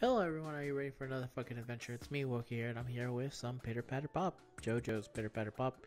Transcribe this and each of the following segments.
Hello everyone, are you ready for another fucking adventure? It's me, Wokey here, and I'm here with some Pitter Patter Pop. JoJo's Pitter Patter Pop.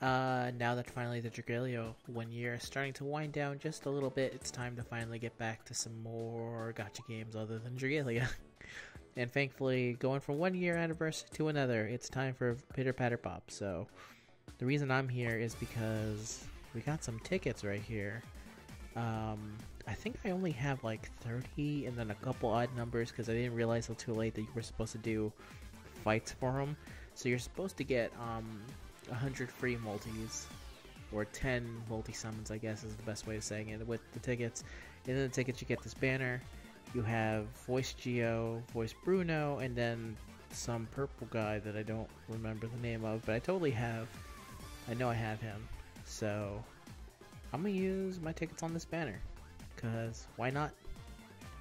Uh, now that finally the Dragalia one year is starting to wind down just a little bit, it's time to finally get back to some more gacha games other than Dragalia. and thankfully, going from one year anniversary to another, it's time for Pitter Patter Pop. So, the reason I'm here is because we got some tickets right here. Um, I think I only have like 30 and then a couple odd numbers because I didn't realize until too late that you were supposed to do fights for them. So you're supposed to get um, 100 free multis or 10 multi summons, I guess is the best way of saying it, with the tickets. And then the tickets, you get this banner. You have Voice Geo, Voice Bruno, and then some purple guy that I don't remember the name of, but I totally have. I know I have him. So I'm gonna use my tickets on this banner because why not?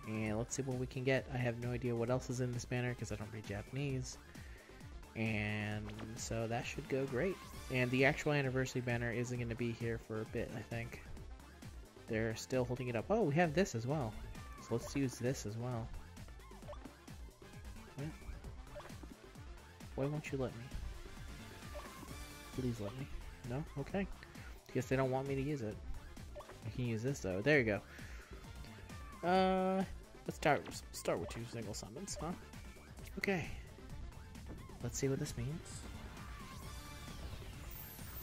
And let's see what we can get. I have no idea what else is in this banner because I don't read Japanese. And so that should go great. And the actual anniversary banner isn't going to be here for a bit, I think. They're still holding it up. Oh, we have this as well. So let's use this as well. Why won't you let me? Please let me. No? Okay. Guess they don't want me to use it. I can use this though. There you go. Uh, let's start start with two single summons, huh? Okay. Let's see what this means.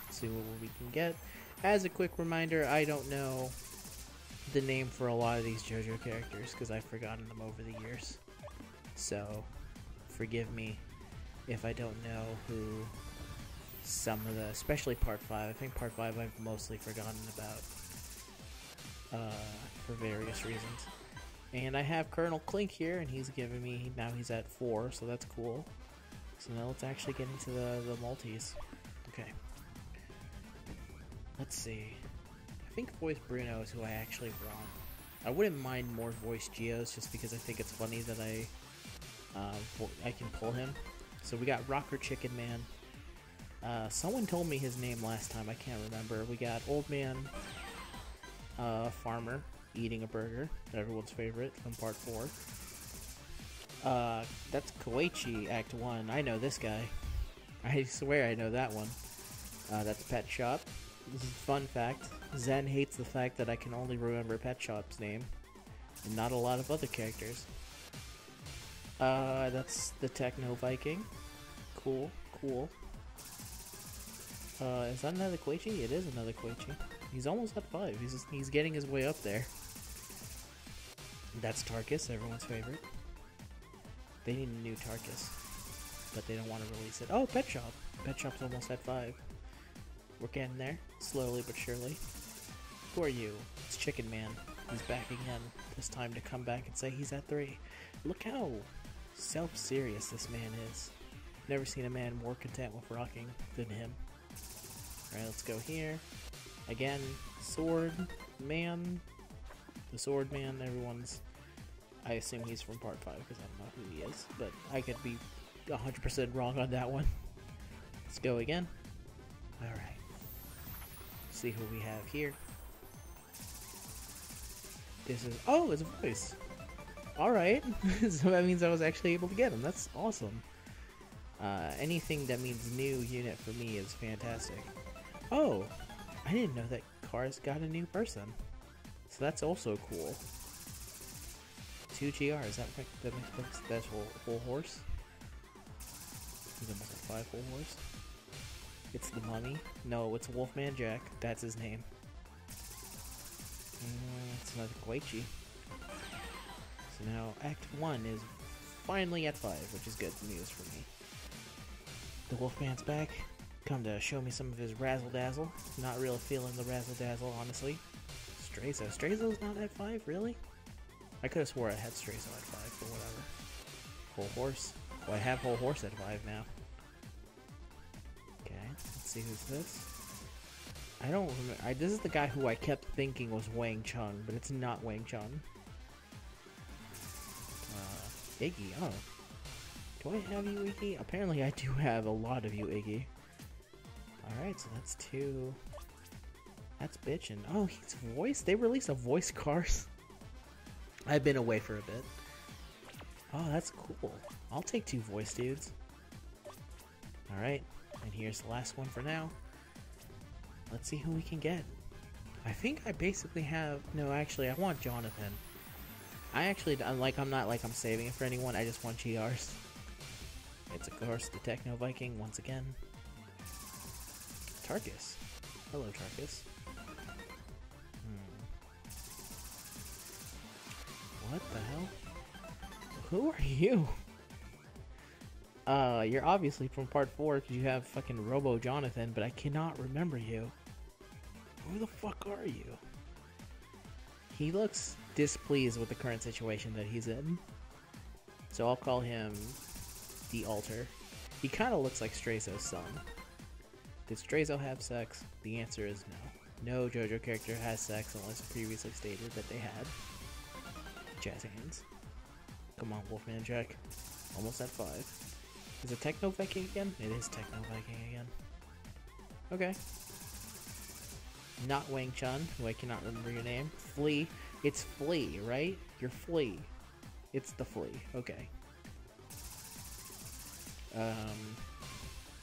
Let's see what we can get. As a quick reminder, I don't know the name for a lot of these JoJo characters because I've forgotten them over the years. So, forgive me if I don't know who some of the, especially Part 5. I think Part 5 I've mostly forgotten about uh, for various reasons. And I have Colonel Klink here, and he's giving me, now he's at 4, so that's cool. So now let's actually get into the, the multis. Okay. Let's see. I think Voice Bruno is who I actually want. I wouldn't mind more Voice Geos, just because I think it's funny that I, uh, I can pull him. So we got Rocker Chicken Man. Uh, someone told me his name last time, I can't remember. We got Old Man, uh, farmer eating a burger, everyone's favorite from part 4. Uh, that's Koichi Act 1. I know this guy. I swear I know that one. Uh, that's Pet Shop. This is fun fact. Zen hates the fact that I can only remember Pet Shop's name, and not a lot of other characters. Uh, that's the Techno Viking. Cool, cool. Uh, is that another Koichi? It is another Koichi. He's almost at five. He's he's getting his way up there. That's Tarkus, everyone's favorite. They need a new Tarkus, but they don't want to release it. Oh, Pet Shop. Pet Shop's almost at five. We're getting there, slowly but surely. Who are you? It's Chicken Man. He's back again. This time to come back and say he's at three. Look how self-serious this man is. Never seen a man more content with rocking than him. Alright, let's go here. Again, Sword Man. The Sword Man, everyone's. I assume he's from part 5 because I don't know who he is, but I could be 100% wrong on that one. Let's go again. Alright. See who we have here. This is. Oh, it's a voice! Alright. so that means I was actually able to get him. That's awesome. Uh, anything that means new unit for me is fantastic. Oh, I didn't know that Kars got a new person. So that's also cool. Two GR, is that that makes that's whole, horse? He's a five Hol Horse. It's the mummy. No, it's Wolfman Jack. That's his name. Mm, it's another Koichi. So now Act 1 is finally at 5, which is good news for me. The Wolfman's back come to show me some of his razzle dazzle. Not really feeling the razzle dazzle, honestly. Straizo. Straizo's not at 5, really? I could have swore I had Straizo at 5, but whatever. Hol Horse. Well, I have Hol Horse at 5 now. Okay, let's see who's this. I don't remember. I, this is the guy who I kept thinking was Wang Chung, but it's not Wang Chung. Uh, Iggy, oh. Do I have you, Iggy? Apparently I do have a lot of you, Iggy. Alright, so that's two. That's bitchin'. Oh, he's voice? They released a voice Kars? I've been away for a bit. Oh, that's cool. I'll take two voice dudes. Alright, and here's the last one for now. Let's see who we can get. I think I basically have... No, actually, I want Jonathan. I actually, like, I'm not like I'm saving it for anyone, I just want GRs. It's, of course, the Techno Viking once again. Tarkus. Hello, Tarkus. Hmm. What the hell? Who are you? Uh, you're obviously from part 4 because you have fucking Robo Jonathan, but I cannot remember you. Who the fuck are you? He looks displeased with the current situation that he's in. So I'll call him the altar. He kind of looks like Straizo's son. Did Straizo have sex? The answer is no. No JoJo character has sex unless previously stated that they had. Jazz hands. Come on, Wolfman Jack. Almost at five. Is it Techno Viking again? It is Techno Viking again. Okay. Not Wang Chun, who I cannot remember your name. Flea. It's Flea, right? You're Flea. It's the Flea. Okay. Um.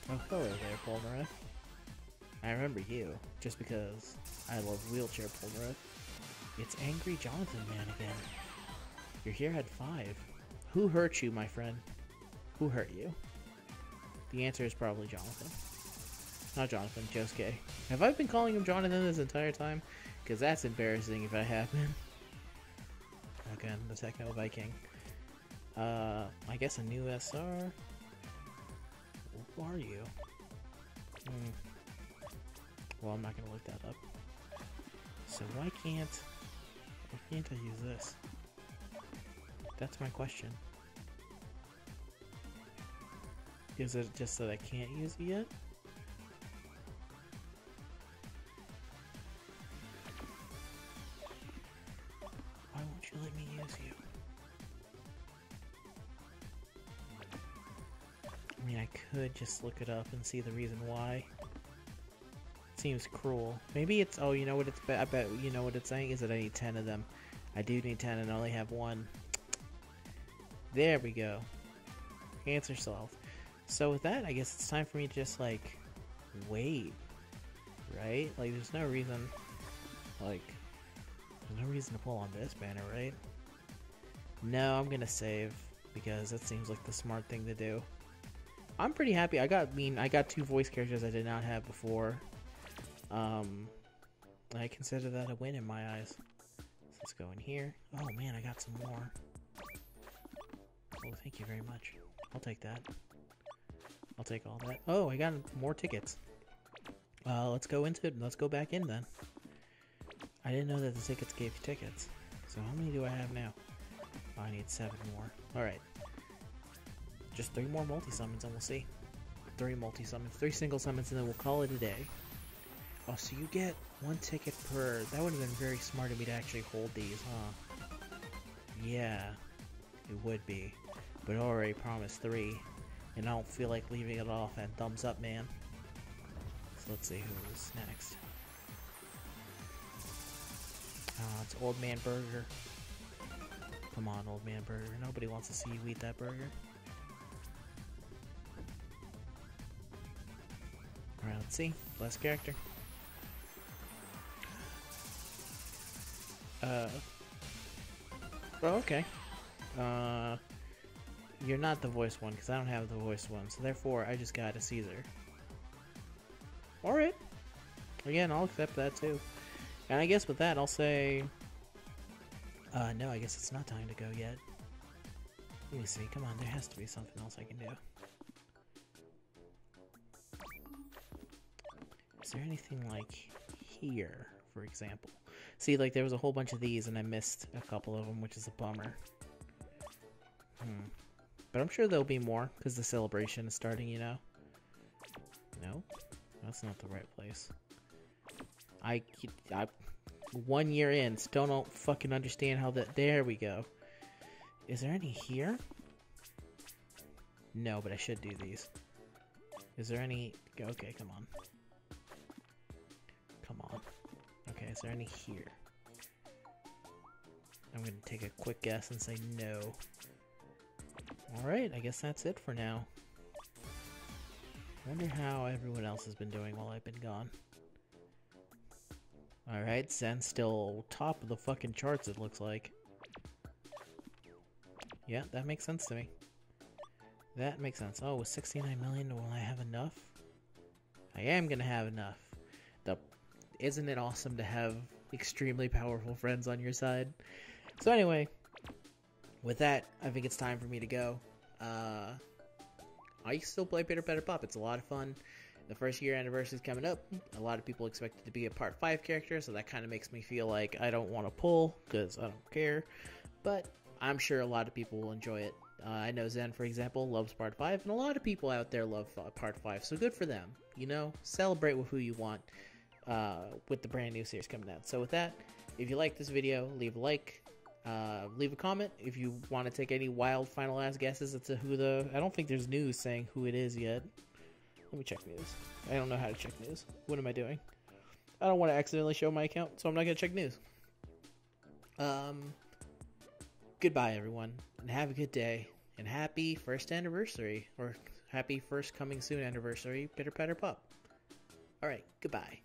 Oh, hello there, Polnareff. I remember you, just because I love wheelchair Polnareff. It's Angry Jonathan Man again. You're here at 5. Who hurt you, my friend? Who hurt you? The answer is probably Jonathan. Not Jonathan, Josuke. Have I been calling him Jonathan this entire time? Because that's embarrassing if I have been. Again, the Techno Viking. Uh, I guess a new SR? Who are you? Hmm. Well, I'm not gonna look that up. So why can't... Why can't I use this? That's my question. Is it just that I can't use it yet? Why won't you let me use you? I mean, I could just look it up and see the reason why. Seems cruel. Maybe it's, oh, you know what it's, I bet, you know what it's saying is that I need 10 of them. I do need 10 and I only have one. There we go. Answer solved. So with that, I guess it's time for me to just, like, wait. Right? Like, there's no reason, like, there's no reason to pull on this banner, right? No, I'm gonna save, because that seems like the smart thing to do. I'm pretty happy. I got, I mean, I got two voice characters I did not have before. Um, I consider that a win in my eyes. let's go in here. Oh man, I got some more. Oh, thank you very much. I'll take that. I'll take all that. Oh, I got more tickets. Uh, let's go into it. Let's go back in then. I didn't know that the tickets gave you tickets. So how many do I have now? Oh, I need seven more. Alright. Just three more multi-summons and we'll see. Three multi-summons. Three single summons and then we'll call it a day. Oh, so you get one ticket per... That would have been very smart of me to actually hold these, huh? Yeah. It would be. But I already promised three. And I don't feel like leaving it off and thumbs up, man. So let's see who's next. Uh, it's Old Man Burger. Come on, Old Man Burger. Nobody wants to see you eat that burger. Alright, let's see. Last character. Uh. Okay. Uh. You're not the voice one, because I don't have the voice one, so therefore I just got a Caesar. Alright. Again, I'll accept that too. And I guess with that, I'll say... Uh, no, I guess it's not time to go yet. Let me see, come on, there has to be something else I can do. Is there anything like here, for example? See, like there was a whole bunch of these and I missed a couple of them, which is a bummer. Hmm. But I'm sure there'll be more, because the celebration is starting, you know? No? That's not the right place. I, I one year in, still don't fucking understand how that, there we go. Is there any here? No, but I should do these. Is there any, okay, come on. Is there any here? I'm gonna take a quick guess and say no. Alright, I guess that's it for now. Wonder how everyone else has been doing while I've been gone. Alright, Zen's still top of the fucking charts, it looks like. Yeah, that makes sense to me. That makes sense. Oh, with 69 million, will I have enough? I am gonna have enough. Isn't it awesome to have extremely powerful friends on your side? So anyway, with that, I think it's time for me to go. Uh, I still play Pitter Patter Pop. It's a lot of fun. The first year anniversary is coming up. A lot of people expect it to be a part 5 character, so that kind of makes me feel like I don't want to pull because I don't care. But I'm sure a lot of people will enjoy it. Uh, I know Zen, for example, loves Part 5, and a lot of people out there love Part 5, so good for them. You know, celebrate with who you want uh, with the brand new series coming out. So, with that, if you like this video, leave a like, uh, leave a comment if you want to take any wild final ass guesses as to who the. I don't think there's news saying who it is yet. Let me check news. I don't know how to check news. What am I doing? I don't want to accidentally show my account, so I'm not going to check news. Um, goodbye, everyone, and have a good day, and happy first anniversary, or happy first coming soon anniversary, Pitter Patter Pop. Alright, goodbye.